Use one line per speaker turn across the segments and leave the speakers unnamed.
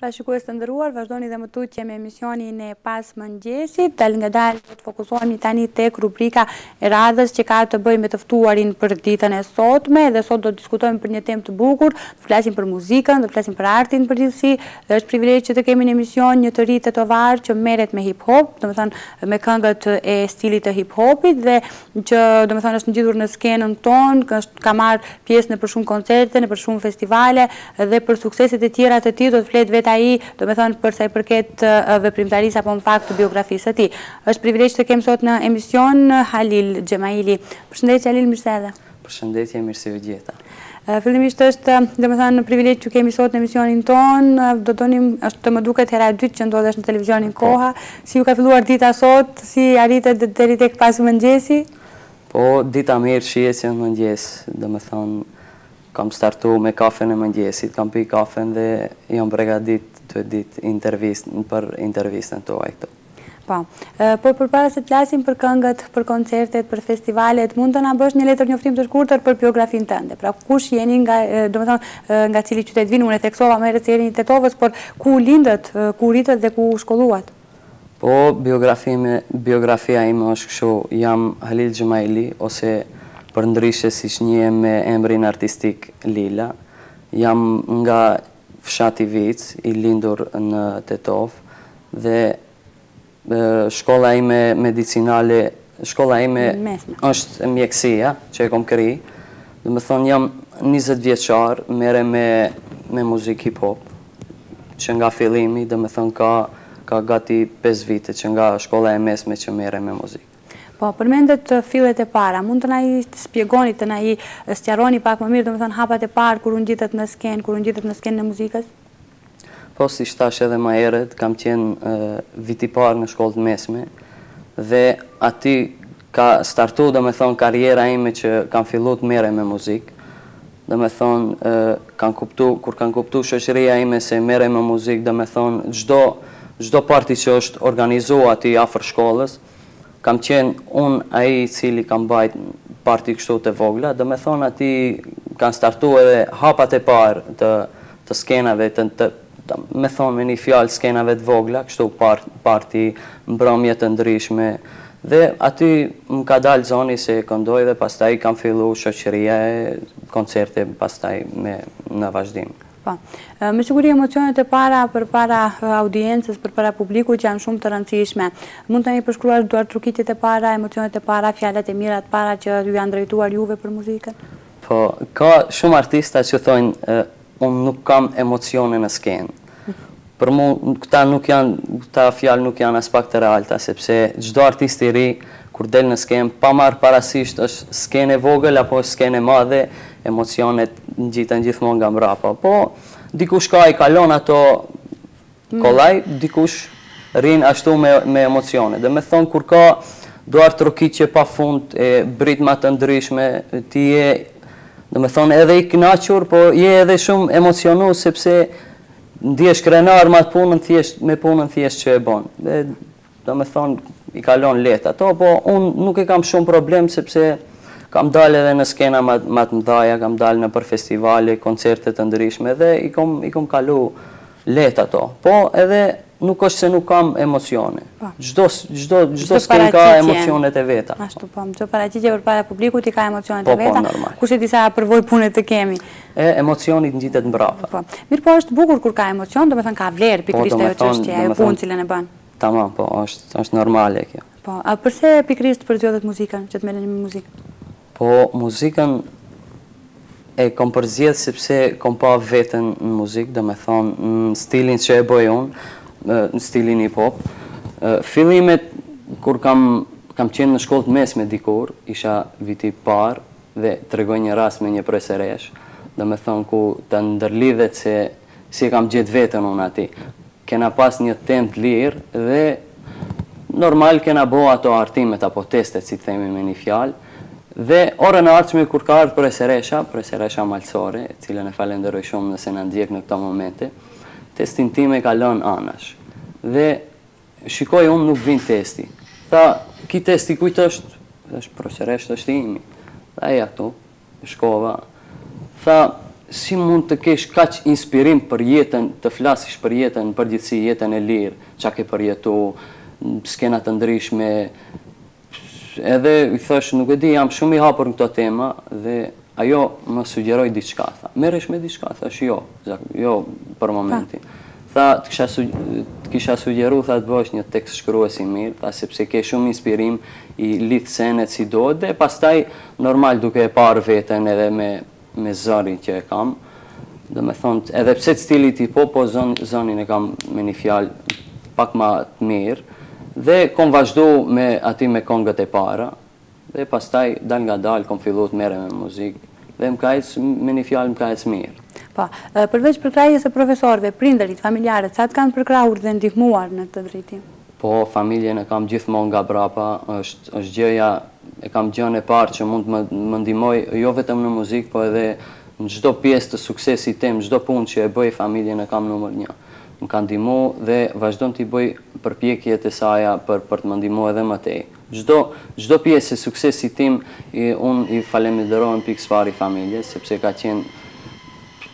Pra shikues të ndëruar, vazhdojmë dhe më tutje me emisionin e pasmëngjesit, dalngadalë do të fokusohemi tani tek rubrika e radhës që ka të bëjë me të ftuarin për ditën e sotme, dhe sot do të diskutojmë për një temë të bukur, do të flasim për muzikën, do të flasim për artin në përgjithësi, dhe është privilegj që të kemi në emision një të ri tetovar që merret me hip-hop, domethënë me këngët e stilit të hip-hopit, dhe që domethënë është ngjitur në skenën tonë, ka marrë pjesë nëpër shumë koncerte, nëpër shumë festivale dhe për sukseset e tjera të tij do të flasë vetë ai, domethënë për sa i përket veprimtarisë apo në fakt biografisë së tij. Është privilegj të kem sot në emision Halil Xhemaili. Përshëndetje Halil, mirë se erdhe.
Përshëndetje, mirë se ju gjeta.
Fillimisht është, domethënë, privilegj t'ju kemi sot në emisionin tonë. Do donim, është më duket hera e dytë që ndodhesh në televizionin Koha. Si ju ka filluar dita sot? Si arritët deri tek pasmëngjesi?
Po, dita mirë shihet që në mëngjes, domethënë, kam startu me kafen e mëngjesit, kam pi kafen dhe jam pregadit, tue ditë intervistë, për intervistën tuaj këtu.
Po. Por përpara se të flasim për këngët, për koncertet, për festivalet, mund të na bësh një letërnjoftim të shkurtër për biografinë tënde? Pra, kush jeni, nga, domethënë, nga cili qytet vini? Unë e theksova më herët se jeni nga Tetova, por ku u lindët, ku u rritët dhe ku u shkolluat?
Po, biografia ime është kështu, jam Halil Xhemaili, ose përndryshe siç njihem me emrin artistik Lila. Jam nga fshati Vicë, i lindur në Tetovë, dhe shkolla ime medicinale, shkolla ime është mjekësia, që e kom kry, domethonë jam njëzet vjeçar, merrem me muzikë hip hop, që nga fillimi, domethonë ka gati pesë vite, që nga shkolla e mesme që merrem me muzikë.
Po, përmendët fillet e para, mund të na i spjegoni, të na i sqaroni pak më mirë, domethënë hapat e parë kur u ngjitët në skenë, kur u ngjitët në skenën e muzikës?
Po, siç thashë edhe më herët, kam qenë viti i parë në shkollë të mesme dhe aty ka startu domethënë karriera ime që kam fillu të merrem me muzikë. Domethënë kanë kuptu, kur kanë kuptu shoqëria ime se merrem me muzikë, domethënë çdo çdo parti që është organizu aty afër shkollës, kam qenë unë ai i cili kam mbajt parti kështu të vogla, domethënë aty kanë startu edhe hapat e parë të të skenave të të do me thonë me një fjalë skenave të vogla, kështu party, mbramje të ndryshme, dhe aty më ka dalë zoni se këndoj dhe pastaj kam fillu shoqëria e koncerte pastaj më në vazhdim.
Po, me siguri emocionet e para përpara audiencës, përpara publikut që janë shumë të rëndësishme. Mund të na i përshkruash duartrokitjet e para, emocionet e para, fjalët e mira të para që ju janë drejtuar juve për muzikën?
Po, ka shumë artista që thojnë Unë nuk kam emocione në skenë. Për mu, këta nuk janë, këta fjalë nuk janë aspak të realta, sepse çdo artist i ri, kur del në skenë, pa marrë parasysh është skenë e vogël apo është skenë e madhe, emocionet ngjiten gjithmonë nga mbrapa. Po, dikush ka, i kalon ato, Kollaj dikush rrin ashtu me me emocione. Do me thonë kur ka duartrokitje pa fund e britma të ndryshme, ti je do me thonë edhe i knaqur, po je edhe shumë i emocionu sepse ndjesh krenar me atë punën thjesht, me punën thjesht që e bon. Domethënë i kalon lehtë ato, po unë nuk e kam shumë problem sepse kam dalë edhe në skena ma të mdhaja, kam dalë nëpër festivale, koncerte të ndryshme dhe i kam i kom kalu lehtë ato. Po edhe nuk është se nuk kam emocione. Po. Çdo çdo çdo skenë ka emocionet e veta.
Ashtu po, çdo paraqitje përpara publikut i ka emocionet e po, po, veta. Po, normal. Kushedi sa përvojë pune të kemi.
E emocioni t'ngjitet mbrapa.
Po. Mirëpo është bukur kur ka emocion, domethënë ka vlerë po, pikërisht ajo çështje, ajo punë të cilën e bën.
Tamam, po, është është normale kjo.
Po, a përse pikërisht përzgjedhët muzikën, që të merreni me muzikë?
Po, muzikën e kom përzgjedh sepse kom pa veten në muzikë, domethënë në stilin që e bëj unë, në stilin hip hop. Fillimet kur kam kam qenë në shkollë të mesme dikur, isha viti i parë, dhe tregoj një rast me një profesoreshë, domethënë ku të ndërlidhet se si e kam gjetë veten unë aty. Kena pas një temë të lirë dhe normal kena bo ato hartimet apo testet si të themi me një fjalë dhe orën e ardhshme kur ka ardhur profesoresha, profesoresha Malsore, e cilën e falenderoj shumë nëse na ndjek në këto momente, testin tim e ka lënë anash. Dhe Shikoj unë nuk vjen testi. Tha, ky test i kujt është? Thash, profesoreshë, është i imi. Tha, eja këtu. Shkova. Tha, si mund të kesh kaq inspirim për jetën, të flasësh për jetën, në përgjithësi jetën e lirë, ça ke përjetu, skena të ndryshme, Edhe i thashë, nuk e di, jam shumë i hapur në këto tema dhe ajo më sugjeroi diçka, tha. Merresh me diçka, thashë, jo, jo për momentin. Tha, të kisha të kisha sugjeru tha të bëhesh një tekstshkrues i mirë, tha sepse ke shumë inspirim, i lidh senet si duhet dhe pastaj normal duke e parë veten edhe me me zërin që e kam, domethonë, edhe pse stili tipo, po zonin e kam me një fjalë pak ma të mirë, dhe kom vazhdu me ati me kongët e para, dhe pastaj dalngadal kom fillu të merrem me muzikë, dhe më ka ecë, me një fjalë më ka ecë
mirë. Po, përveç përkrahjes së profesorëve, prindërit, familjarët, sa të kanë përkrahur dhe ndihmuar në këtë drejtim?
Po familjen e kam gjithmonë nga brapa, është është gjëja e kam gjënë e parë që mund të më më ndihmojë jo vetëm në muzikë po edhe në çdo pjesë të suksesit tim, çdo punë që e bëj familjen e kam numër një. Më ka ndihmu dhe vazhdon t'i bëjë përpjekjet e saja për për të më ndihmu edhe më tej. Çdo çdo pjesë e suksesit tim unë i faleminderohem pikë së pari familjes, sepse ka qenë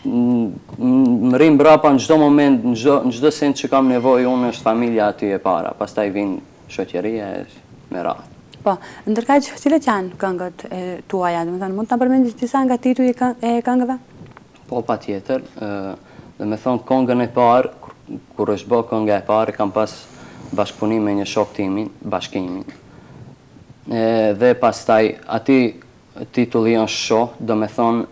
më rri mbrapa në çdo moment, në çdo në çdo send që kam nevojë unë është familja aty e para, pastaj vijnë shoqëria e me radhë.
Po, ndërkaq cilët janë këngët e tuaja, domethënë mund të na përmendish disa nga titujt e këngëve?
Po patjetër, domethonë kongën e parë, kur është bo kënga e parë, kam pas bashkëpunim me një shok timin, Bashkimin, dhe pastaj ati titulli është Shoh, domethonë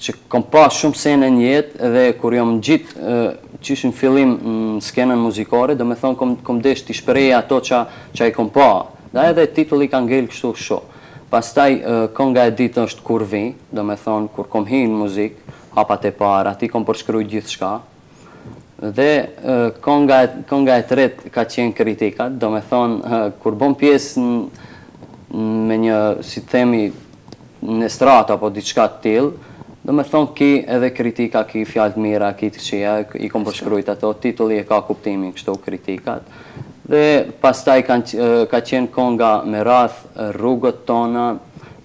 që kom pa shumë sene n'jetë dhe kur jom ngjit qysh n'fillim n'skenën muzikore, domethonë kom desh t'i shprehja ato qa i kom pa, dhe edhe titulli ka ngel kështu Shoh. Pastaj konga e dytë është Kur vi, domethonë kur kom hy në muzikë, hapat e parë, aty kom përshkru gjithçka. Dhe konga konga e tretë ka qenë Kritikat, domethonë kur bon pjesë në me një, si të themi, në estradë apo diçka të tillë, domethonë ki edhe kritika, ki fjalë të mira, ki të këqija, i kom përshkrujt ato, titulli e ka kuptimin kështu, Kritikat. Dhe pastaj ka qenë konga me radhë Rrugët tona,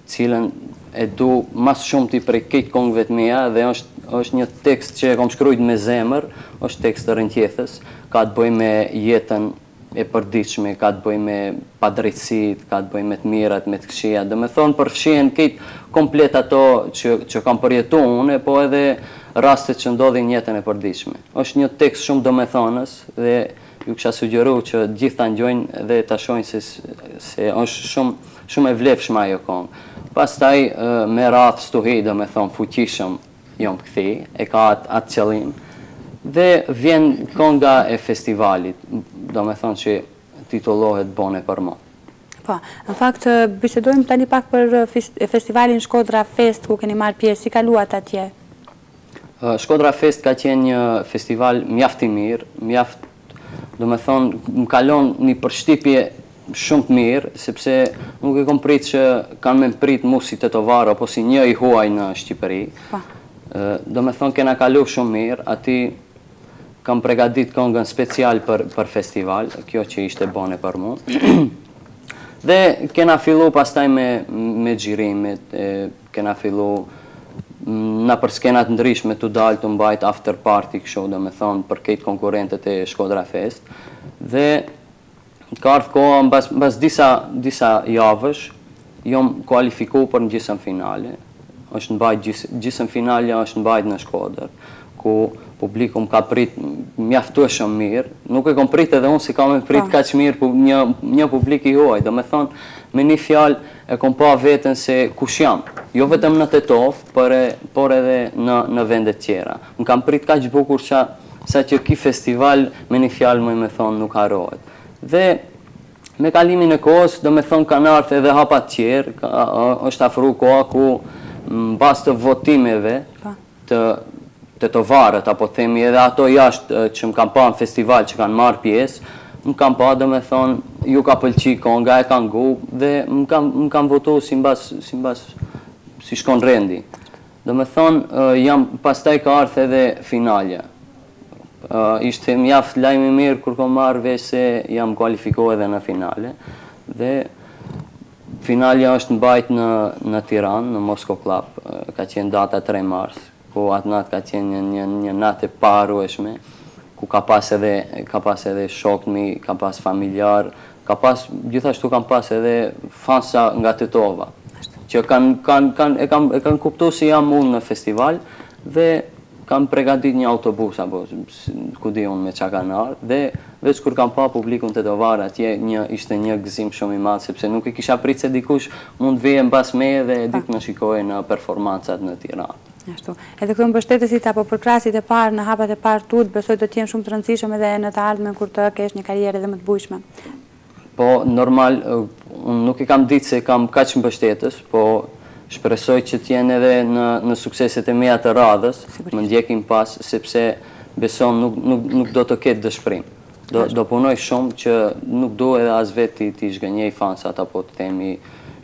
të cilën e du mas shumti prej kejt kongëve të meja dhe është është një tekst që e kom shkrujt me zemër, është tekst rrëqethës, ka të bëjë me jetën e përditshme, ka të bëjë me padrejtësitë, ka të bëjë me të mirat, me të këqijat, domethënë përfshihen kejt komplet ato që që kam përjetu une, po edhe rastet që ndodhin n'jetën e përditshme. Është një tekst shumë domethënës, dhe ju kisha sugjeru që të gjithë ta ngjojnë dhe ta shohin se se është shumë shumë e vlefshme ajo kongë. Pastaj me radhë Stuhi domethonë fuqishëm jom kthi, e ka atë atë qëllim dhe vjen konga e festivalit, domethonë që titullohet Bone për mu.
Po, në fakt bisedojmë tani pak për festivalin Shkodra Fest ku keni marrë pjesë, si kaluat atje?
Shkodra Fest ka qenë një festival mjaft i mirë, mjaft, do me thonë, më ka lon një përshtypje shumë të mirë, sepse nuk e kom prit që kanë me m'prit mu si tetovar apo si një i huaj në Shqipëri. Do me thonë kena kalu shumë mirë, aty kam pregadit këngën special për festival, kjo që ishte bone për mu. Dhe kena fillu pastaj me xhirimet, Kena fillu nëpër skena të ndryshme tu dalë, tu mbajt after party kështu domethënë për krejt konkurrentët e Shkodra Fest dhe ka ardhur koha mbas mbas disa disa javësh jom kualifiku për në gjysëm finale është mbajt gjys gjysëm finalja është mbajt në Shkodër ku publiku më ka prit mjaftueshëm mirë nuk e kom prit edhe unë se ka me prit kaq mirë një një publik i huaj domethënë me ni fjalë E kom pa veten se kush jam. Jo vetëm në Tetovë, por e, por edhe në, në vendet tjera. Më kanë prit kaq bukur sa, sa që ky festival me një fjalë muj me thonë nuk harrohet. Dhe me kalimin e kohës, domethënë kanë ardhë edhe hapat tjerë, ka, është afru koha ku mbas të votimeve, të tetovarët apo të themi edhe ato jashtë që më kanë pa në festival që kanë marrë pjesë, më kanë pa domethonë ju ka pëlqy konga e kanë ngu dhe më kanë më kanë votu si mbas si mbas si shkon rendi domethonë jam pastaj ka ardhë edhe finalja ishte mjaft lajm i mirë kur kom marrë vesh se jam kualifiku edhe në finale dhe Finalja është mbajt në në Tiranë, në Moscow Club, ka qenë data tre mars, ku atë natë ka qenë një një një natë e paharrueshme, ku ka pas edhe ka pas edhe shokë të mi, ka pas familjarë, ka pas gjithashtu kam pas edhe fansa nga Tetova, që kanë kanë kanë e kanë e kanë kuptu se jam unë në festival dhe Kanë pregadit një autobus apo ku di unë me ça kanë ardhë dhe veç kur kam pa publikun tetovar atje një ishte një gëzim shumë i madh sepse nuk e kisha prit se dikush mund të vijë mbas meje dhe të më shikojë në performancat në Tiranë.
Ashtu. Edhe këto mbështetësit apo përkrahësit e parë në hapat e parë tu besoj do të jenë shumë të rëndësishëm edhe në të ardhmen kur të kesh një karrierë edhe më të bujshme.
Po, normal, unë nuk e kam ditë se kam kaq mbështetës, po shpresoj që të jenë edhe në në sukseset e mia të radhës, më ndjekin pas, sepse besoj nuk nuk nuk do të ketë dëshpërim. Do do punoj shumë që nuk du edhe as vetë ti ti zhgënjej fansat apo të themi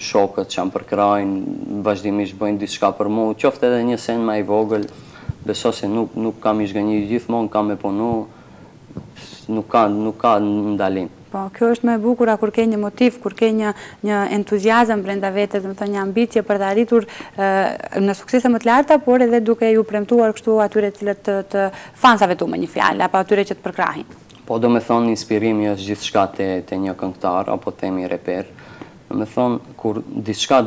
shokët që më përkrajnë, vazhdimisht bëjnë diçka për mu, qoftë edhe një sen ma i vogël, besoj se nuk nuk kam me i zhgënjy, gjithmonë kam me punu, Nuk ka, nuk ka ndalim.
Po, kjo është më e bukura kur ke një motiv, kur ke një një entuziazëm brenda vetes, domethënë një ambicie për të arritur në suksese më të larta, por edhe duke iu premtuar kështu atyre të cilët të të fansave të tu me një fjalë, apo atyre që të përkrahin.
Po, domethënë inspirimi është gjithçka te te një këngëtar apo themi reper. Domethënë kur diçka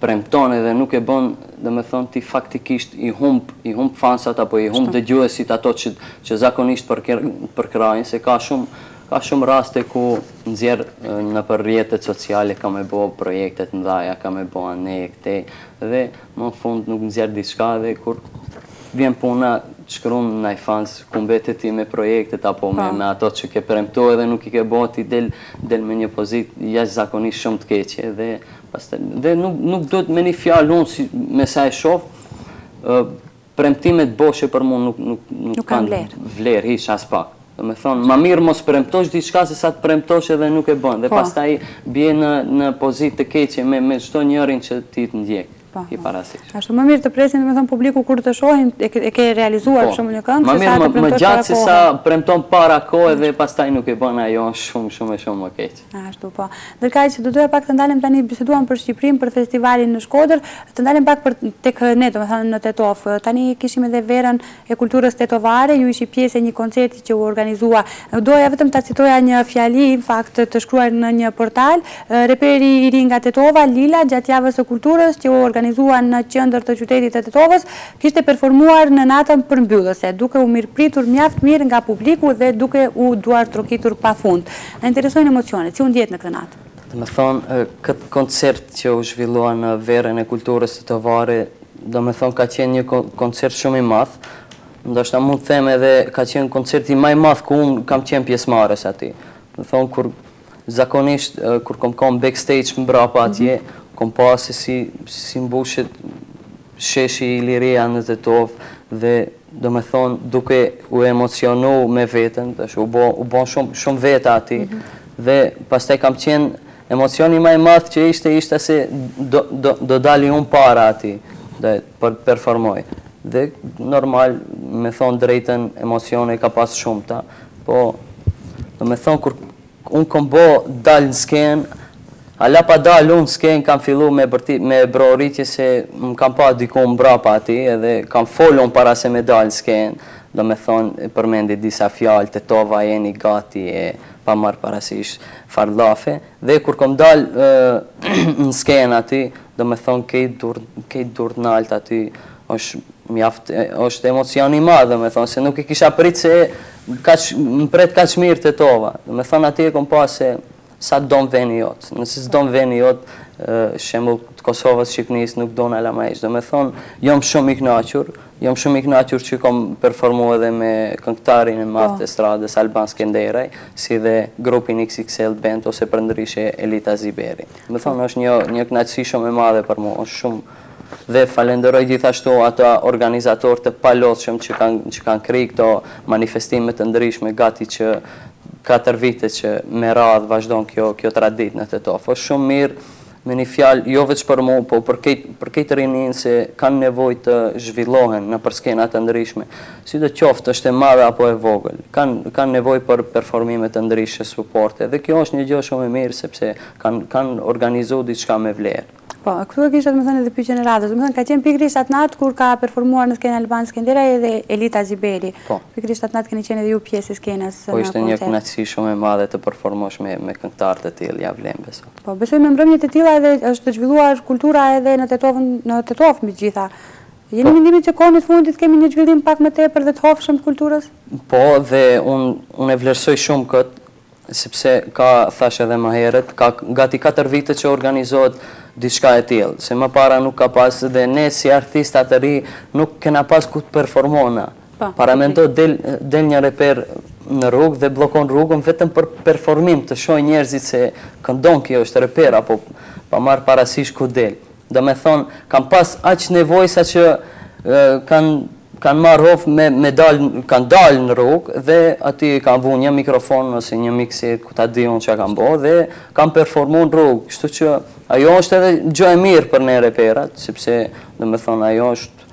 premton edhe nuk e bën domethënë ti faktikisht i humb i humb fansat apo i humb dëgjuesit ata që që zakonisht të përkrahin se ka shumë ka shumë raste ku nxjerr nëpër rrjetet sociale ka me bo projekte të mëdha ka me bo andej e këtej dhe më në fund nuk nxjerr diçka dhe kur vjen puna të shkruan naj fans ku mbete ti me projektet apo me me ato që ke premtu edhe nuk i ke bo ti del del me një pozitë jashtëzakonisht shumë të keqe dhe Pastaj dhe nuk nuk duhet me një fjalë unë si me sa e shoh ë premtimet boshe për mua nuk nuk
nuk, nuk kanë vlerë.
Vlerë hiç as pak. Domethënë, më mirë mos premtosh diçka se sa të premtosh edhe nuk e bën. Dhe po. pastaj bie në në pozitë të keqe me me çdonjërin që ti të ndjek. Po, pa marrë parasysh.
Ashtu më mirë të presin, domethënë publiku kur të shohin e ke, e ke realizuar për shembull një këngë,
se sa të premtosh para kohë. Më gjatë se sa premton para kohë dhe pastaj nuk e bën ajo shumë shumë e shumë më keq.
Ashtu po. Ndërkaq, do doja pak të ndalem tani, biseduam për Shqipërinë, për festivalin në Shkodër, të ndalem pak për tek ne, domethënë në Tetovë. Tani kishim edhe verën e kulturës tetovare, ju ishit pjesë e një koncerti që u organizua. Doja vetëm ta citoja një fjali, në fakt, të shkruar në një portal, reperi i ri nga Tetova, Lila, gjatë Javës së Kulturës që u organizua në qendër të qytetit të Tetovës, kishte performuar në natën përmbyllëse, duke u mirëpritur mjaft mirë nga publiku dhe duke u duartrokitur pafund. Na interesojnë emocionet, si u ndjetë në këtë natë?
Domethënë, këtë koncert që u zhvillua në Verën e Kulturës Tetovare, domethënë ka qenë një koncert shumë i madh, ndoshta mund të them edhe ka qenë koncerti më i madh ku unë kam qenë pjesëmarrës aty. Domethënë kur zakonisht kur kam qenë backstage mbrapa atje, kam pa se si si mbushet Sheshi Iliria në Tetovë dhe domethënë duke u emocionu me veten, tash u bë u bë shumë shumë veta aty dhe pastaj ka qenë emocioni më i madh që ishte ishte se do do do dali unë para aty dhe po të performoj. Dhe normal me thonë të drejtën emocione ka pas shumëta, po domethënë kur Unë kom bo dal në skenë, hala pa dal unë skenë kam fillu me brohoritje se më kanë pa diku mbrapa aty edhe kam fol unë para se me dal në skenë, domethënë përmendi disa fjalë te tova jeni gati e pa marr parasysh farë llafe dhe kur kom dal në skenë aty domethënë kejt durt kejt durt nalt aty Është mjaft, është emocion i madh, domethënë se nuk e kisha prit se kaq më pret kaq mirë Tetova. Domethënë aty e kam pa se sa të don veni jot. Nëse s'të don veni jot, shembull të Kosovës, Shqipnisë, nuk të don ala më hiç. Domethënë, jam shumë i kënaqur, jam shumë i kënaqur që kam performu edhe me këngëtarin e madh të estradës, Alban Skenderaj, si dhe grupin XXL Band ose përndryshe Elita Ziberi. Domethënë është një një kënaqësi shumë e madhe për mua, është shumë dhe falenderoj gjithashtu ata organizatorë të palodhshëm që kanë që kanë krij këto manifestime të ndryshme gati që katër vite që me radhë vazhdon kjo kjo traditë në Tetovë. Është shumë mirë me një fjalë jo veç për mu, po për këtë për këtë rininë se kanë nevojë të zhvillohen nëpër skena të ndryshme, sidoqoftë është e madhe apo e vogël, kanë kanë nevojë për performime të ndryshme, suporte dhe kjo është një gjë shumë e mirë sepse kanë kanë organizu diçka me vlerë.
Po, këtu e kisha domethënë edhe pyetjen e radhës. Domethënë ka qenë pikërisht atë natë kur ka performuar në skenë Alban Skenderaj edhe Elita Ziberi. Po. Pikërisht atë natë keni qenë edhe ju pjesë e skenës në koncert.
Po ishte një kënaqësi shumë e madhe të performosh me me këngëtarë të tillë, ia vlen besoj.
Po, besoj me mbrëmje të tilla edhe është zhvilluar kultura edhe në Tetovën në Tetovë mbi të gjitha. Jeni mendimit që kohën e fundit kemi një zhvillim pak më tepër dhe të hovshëm të kulturës?
Po, dhe unë unë e vlerësoj shumë këtë, sepse ka, thashë edhe më herët, ka gati katër vite që organizohet diçka e tillë, se më para nuk ka pas dhe ne si artista të ri nuk kena pas ku të performona. Paramendo del del një reper në rrugë dhe bllokon rrugën vetëm për performim, të shohin njerëzit se këndon ky, është reper apo pa marrë parasysh ku del. Domethënë, kanë pas aq nevojë sa që kanë kanë marrë hov me me dalë, kanë dalë në rrugë dhe aty kanë vu një mikrofon ose një miksi, ku ta di unë çka kanë bo dhe kanë performu në rrugë. Kështu që ajo është edhe gjë e mirë për ne reperat, sepse domethënë ajo është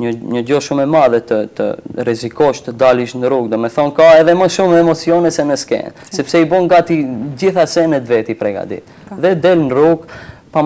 Një një gjë shumë e madhe të të rrezikosh të dalish në rrugë, domethënë ka edhe më shumë emocione se në skenë, sepse i bën gati gjitha senet vetë i pregadit. Po. Dhe del në rrugë pa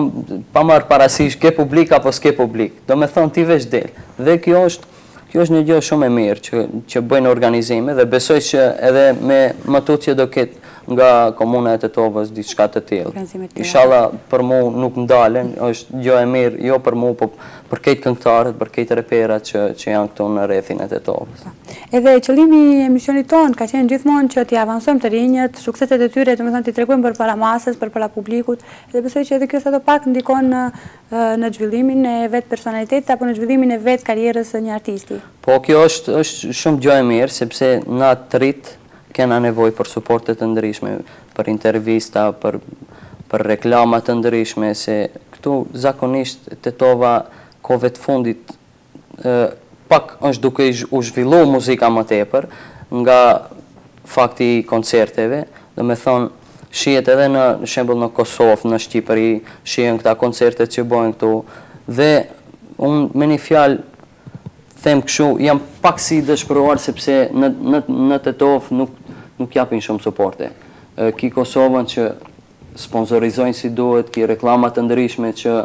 pa marr parasysh ke publik apo s'ke publik. Domethënë ti veç del. Dhe kjo është kjo është një gjë shumë e mirë që që bëjnë organizime dhe besoj që edhe me më tutje do ketë nga komuna e Tetovës diçka të tillë. Organizime të tjera. Ishalla për mu nuk ndalen, është gjo e mirë jo për mu, po Për krejt këngëtarët, për krejt reperat që që janë këtu në rrethin e Tetovës. Po.
Edhe qëllimi i emisionit tonë ka qenë gjithmonë që t'i avansojmë të rinjët, sukseset e tyre, domethënë t'i tregojmë përpara masës, përpara publikut, dhe besoj që edhe kjo sa do pak ndikon në në zhvillimin e vetë personalitetit apo në zhvillimin e vetë karrierës së një artisti.
Po, kjo është është shumë gjo e mirë, sepse na të rit Kena nevojë për suporte të ndryshme, për intervista, për për reklama të ndryshme, se këtu zakonisht Tetova kohëve të fundit pak është duke u zhvillu muzika më tepër, nga fakti i koncerteve, domethonë shihet edhe shembull në Kosovë, në Shqipëri, shihen këta koncertet që bohen këtu, dhe unë me një fjalë, them kështu, jam pak si i dëshpëruar sepse në në në Tetovë nuk nuk japin shumë suporte. Ki Kosovën që sponsorizojnë si duhet, ki reklama të ndryshme që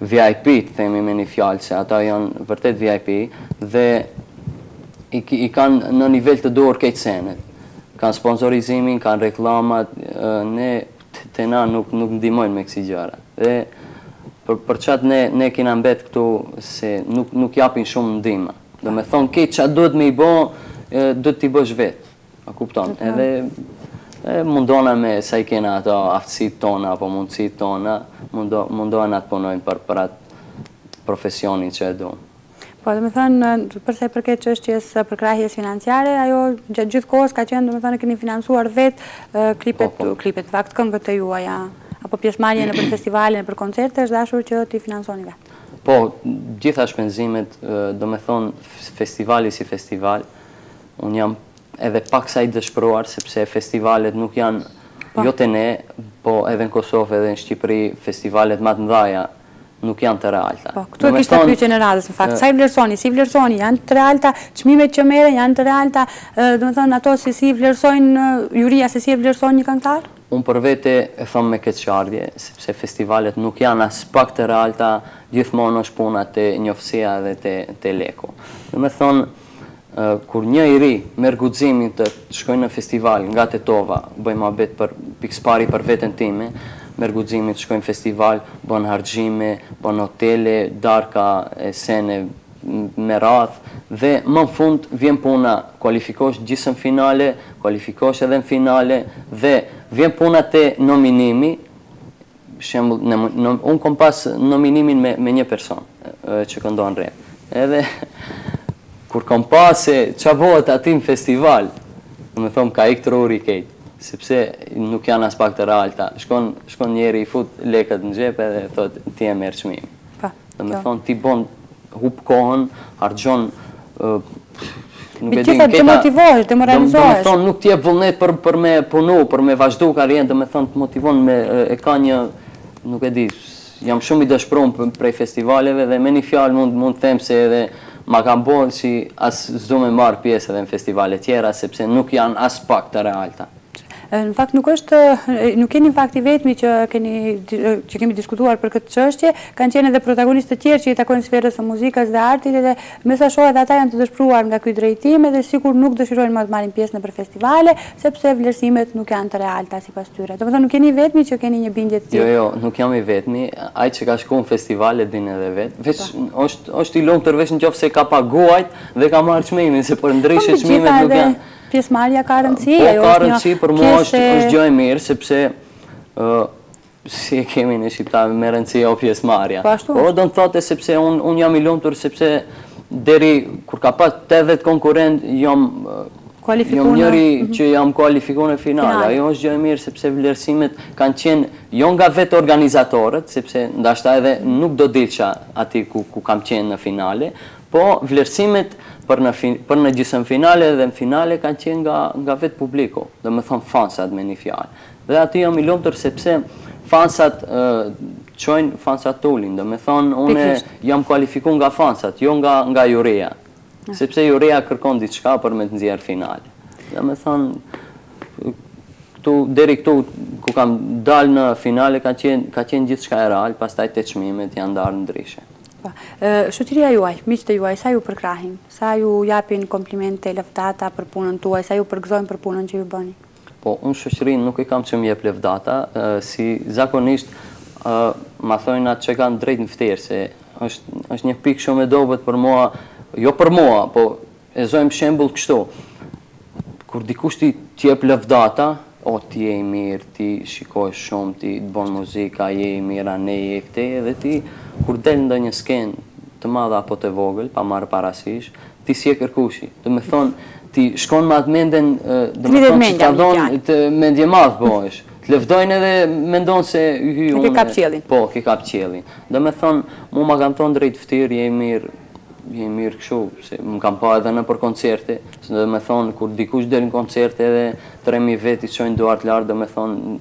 VIP të themi me një fjalë se ata janë vërtet VIP dhe i i kanë në nivel të duhur krejt senet. Kanë sponsorizimin, kanë reklamat, ne Te na nuk nuk ndihmojnë me kësi gjëra. Dhe për për qat ne ne kena mbet këtu se nuk nuk japin shumë ndihma. Domethonë krejt ça duhet me i bo duhet t'i bosh vetë. A kupton? Edhe mundona me sa i kena ato aftësitë tona apo mundësitë tona, mundo mundohena të punojmë për për atë profesionin që e du.
Po, domethënë, për sa i përket çështjes përkrahjes financiare, ajo gjatë gjithë kohës ka qenë, domethënë, e keni financuar vetë klipet, po, po. klipet, në fakt këngët e juaja, apo pjesëmarrje nëpër festivale, nëpër koncerte, është dashur që t'i financoni vetë.
Po, gjitha shpenzimet, domethënë, festivali si festival, unë jam edhe paksa i dëshpëruar, sepse festivalet nuk janë, po. jo te ne, po edhe në Kosovë, edhe në Shqipëri, festivalet ma të mdhaja, nuk janë të realta.
Po, këtu e kisha pyetjen e radhës, në fakt, sa i vlerësoni, si vlerësoni, janë të realta, çmimet që merren, janë të realta, domethënë, ato se si vlerësojnë, juria se si e vlerëson një këngëtar?
Unë për vete e thom me keqardhje, sepse festivalet nuk janë aspak të realta, gjithmonë është puna te njoftësia dhe te leku. Domethënë, Kur një i ri merr guximin të shkojë në festival nga Tetova, bëj muhabet pikësëpari për veten time, merr guximin të shkojë në festival, bon harxhime, bon hotele, darka e sene me radhë dhe më në fund vjen puna, kualifikohesh gjysëmfinale, kualifikohesh edhe në finale dhe vjen puna te nominimi, shembull në në un kom pas nominimin me me një person që këndon rap. Edhe kur kom pa se ça bohet aty në festival, m'thom ka ik truri krejt, sepse nuk janë aspak të realta. Shkon shkon njeri i fut lekët në xhep edhe thot ti e merr çmimin. Po. Do me thonë ti bon humb kohën,
harxhon... Me të demotivohesh, demoralizohesh. Do me
thonë nuk të jep vullnet për me punu, për me vazhdu karrierën, do me thonë të motivon me e ka një... Nuk e di, jam shumë i dëshprum prej festivaleve dhe me një fjalë mund të them se edhe ma kanë bo që as s'do me marrë pjesë edhe në festivale tjera, sepse nuk janë aspak të realta.
Në fakt nuk është, nuk jeni në fakt i vetmi që keni, që kemi diskutuar për këtë çështje, kanë qenë edhe protagonistë të tjerë që i takojnë sferës së muzikës dhe artit edhe me sa shoh edhe ata janë të dëshpëruar nga ky drejtim edhe sikur nuk dëshirojnë më të marrin pjesë nëpër festivale, sepse vlerësimet nuk janë të realta sipas tyre. Domethënë nuk jeni i vetmi që keni një bindje
të tillë. Jo, jo, nuk jam i vetmi, ai që ka shku në festival e din edhe vetë, veç është i lumtur veç nëqoftëse ka pagujt dhe ka marrë çmimin, se përndryshe çmimet nuk janë.
Pjesëmarrja ka rëndësi, ajo është një pjesë e...
Po, ka rëndësi, për mua është gjë e mirë, sepse si e kemi ne shqiptarët, me rëndësi o pjesëmarrja.
Po, ashtu.
Po, domethënë, sepse unë jam i lumtur, sepse deri, kur ka pas 80 konkurrentë, jam njëri që jam kualifiku në finale. Ajo është gjë e mirë, sepse vlerësimet kanë qenë, jo nga vetë organizatorët, sepse ndashta edhe nuk do dilsha aty ku kam qenë në finale, Po, vlerësimet për në gjysmëfinale dhe në finale kanë qenë nga nga vetë publiku, domethënë fansat me një fjalë. Dhe aty jam i lumtur sepse fansat të çojnë, fansat të ulin. Domethënë unë jam kualifikuar nga fansat, jo nga nga juria. Sepse juria kërkon diçka për me të nxjerrë në finale. Domethënë këtu deri këtu ku kam dalë në finale ka qenë ka qenë gjithçka e real, pastaj te çmimet janë ndarë ndryshe. Po.
Shoqëria juaj, miqtë juaj sa ju përkrahin? Sa ju japin komplimente, lëvdata për punën tuaj, sa ju përgëzojnë për punën që ju bëni?
Po, unë shoqërinë nuk e kam që më jep lëvdata, si zakonisht ma thojnë atë që kanë drejt në ftyrë, se është është një pikë shumë e dobët për mua, jo për mua, po E zojmë shembull kështu, kur dikush ty të jep lëvdata, o ti je i mirë, ti shkon shumë, ty të bën muzika, je i mirë andej, je këtej edhe ti kur del ndonjë skenë të madhe apo të vogël, pa marrë parasysh, ti s'je kërkushi. Do me thonë, ti shkon me atë mendjen, do me thonë që ta dhanë atë mendje madhë po është. Të lëvdojnë edhe mendon se
yhy unë. Ke kap qiellin.
Po, ke kap qiellin. Do me thonë, mu ma kanë thonë drejt n'ftyrë, je i mirë, Je mirë kështu, se më kam pa edhe nëpër koncerte, se do me thonë, kur dikush del në koncerte edhe tre mijë vetë i çojnë duart lart, do me thonë,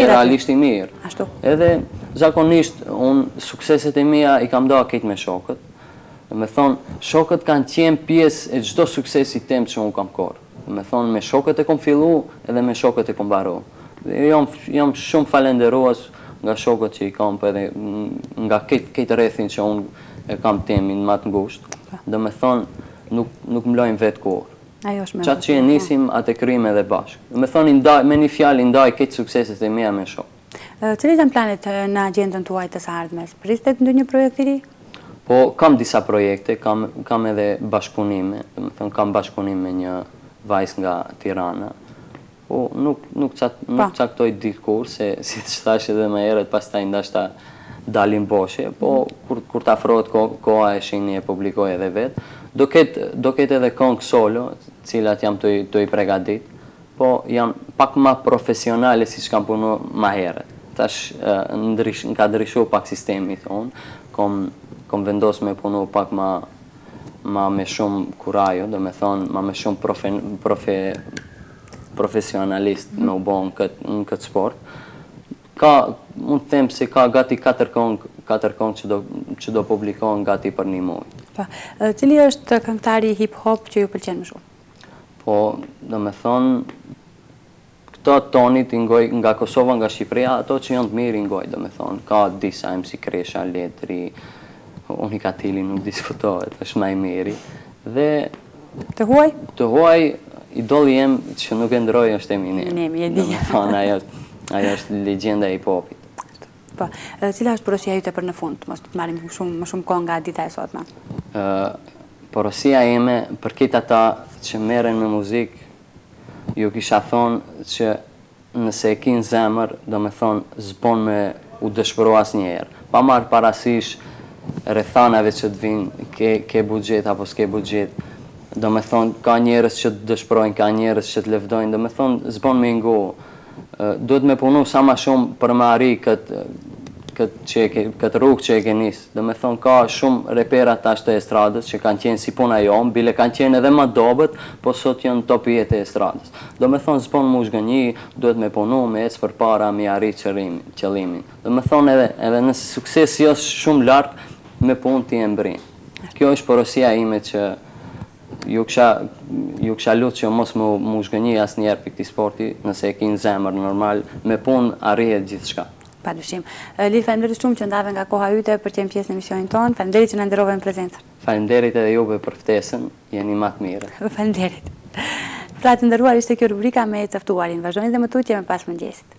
je realisht i mirë.
Ashtu.
Edhe, zakonisht, unë sukseset e mija i kam nda krejt me shokët, do me thonë, shokët kanë qenë pjesë e çdo suksesi tem që unë kam korrë. Do me thonë, me shokët e kom fillu edhe me shokët e kom maru. Dhe jam shumë falenderues nga shokët që i kam, po edhe nga krejt rrethin që unë. e kam temin ma të ngusht, do me thonë nuk, nuk më lojnë vetë kurrë. Ajo është me qatë që e nisim, atë e kryim edhe bashkë. Do me thonë, i ndaj, me një fjalë, i ndaj krejt sukseset e mija me shokë.
E, Cilat janë planet e, në agjendën tuaj të s'ardhmes? Pritet ndonjë projekt i ri?
Po, kam disa projekte, kam, kam edhe bashkëpunime, do me thonë, kam bashkëpunim me një vajzë nga Tirana, Po, nuk, nuk, nuk caktoj ditë, se si të thashë edhe më herët, pastaj ndashta dalim boshe, po mhm. kur, kur të afrohet ko, koha e shihni e publikoj edhe vetë, do ketë, do ketë edhe këngë solo, cilat jam tu, tu i pregadit, po jam pak ma profesionale si që kam punu ma herët. Tash ndrysh, më ka ndryshu pak sistemi, thonë, kom, kom vendos me punu pak ma ma me shumë kurajo, do me thonë, ma me shumë profe, profe, profesionalist me u bo në këtë, në këtë sport. Ka, mund të them se ka gati katër këngë, katër këngë që do, që do publikohen gati për një muaj.
Po, cili është këngëtari hip hop që ju pëlqen më shumë?
Po, do me thonë, Këto tonët i ngoj nga Kosova nga Shqipëria ato që jon të mirë i ngoj domethënë ka disa MC Kresha, Letri, Unikkatili nuk diskutohet është më i miri dhe
Të huaj?
Të huaj idoli jem që nuk e ndroj është Eminem.
Eminem e di.
Domethënë ajo është ajo është legjenda e hip hopit.
Po. Edhe cila është porosia jote për në fund, të mos të marrim më shumë më shumë kohë nga dita e sotme?
Ë porosia ime për krejt ata që merren me muzikë Ju kisha thonë që nëse e ke në zemër, domethënë s'bën me u dëshpëru asnjëherë. Pa marrë parasysh rrethanave që të vijnë, ke ke buxhet apo s'ke buxhet, domethënë ka njerëz që të dëshpërojnë, ka njerëz që të lëvdojnë, domethënë s'bën me i ngu Duhet me punu sa ma shumë për me arri këtë këtë që e ke këtë rrugë që e ke nis. Do me thonë ka shumë repera tash të estradës që kanë qenë si puna jonë, bile kanë qenë edhe ma dobët, po sot janë topi i estradës. Do me thonë s'bon m'u zhgënjy, duhet me punu, me ecë përpara, me arritë qërrimin, qëllimin. Do me thonë edhe edhe nëse suksesi është shumë lart, me punë ti e mbrin. Kjo është porosia ime që Ju kisha ju kisha lut që mos mu mu zhgënjy asnjëherë prej këtij sporti, nëse e ki në zemër normal, me punë arrihet
gjithçka. Padyshim. Lil faleminderit shumë që ndave nga koha yte për të qenë pjesë në emisionin tonë. Faleminderit që na nderove me prezencën.
Faleminderit edhe juve për ftesën, jeni ma të
mirët. Faleminderit. Pra të nderuar ishte kjo rubrika me të ftuarin. Vazhdoni dhe më tutje me Pas mëngjesit.